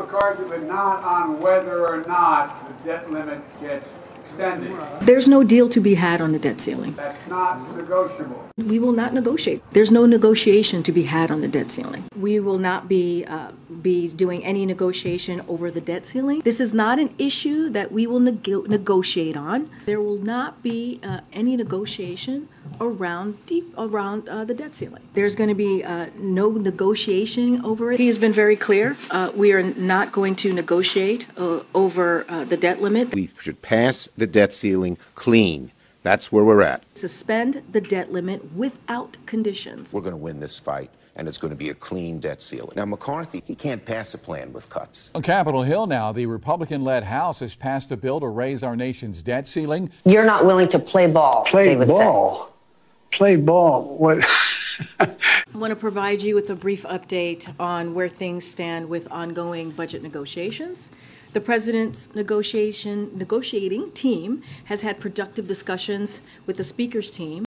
McCarthy, but not on whether or not the debt limit gets extended. There's no deal to be had on the debt ceiling. That's not negotiable. We will not negotiate. There's no negotiation to be had on the debt ceiling. We will not be uh, be doing any negotiation over the debt ceiling. This is not an issue that we will nego- negotiate on. There will not be uh, any negotiation around deep around uh, the debt ceiling. There's going to be uh, no negotiation over it. He has been very clear. Uh, we are not going to negotiate uh, over uh, the debt limit. We should pass the debt ceiling clean. That's where we're at. Suspend the debt limit without conditions. We're going to win this fight, and it's going to be a clean debt ceiling. Now, McCarthy, he can't pass a plan with cuts. On Capitol Hill now, the Republican led House has passed a bill to raise our nation's debt ceiling. You're not willing to play ball. Play they would say. ball. Play ball. What? Want to provide you with a brief update on where things stand with ongoing budget negotiations. The president's negotiation negotiating team has had productive discussions with the speaker's team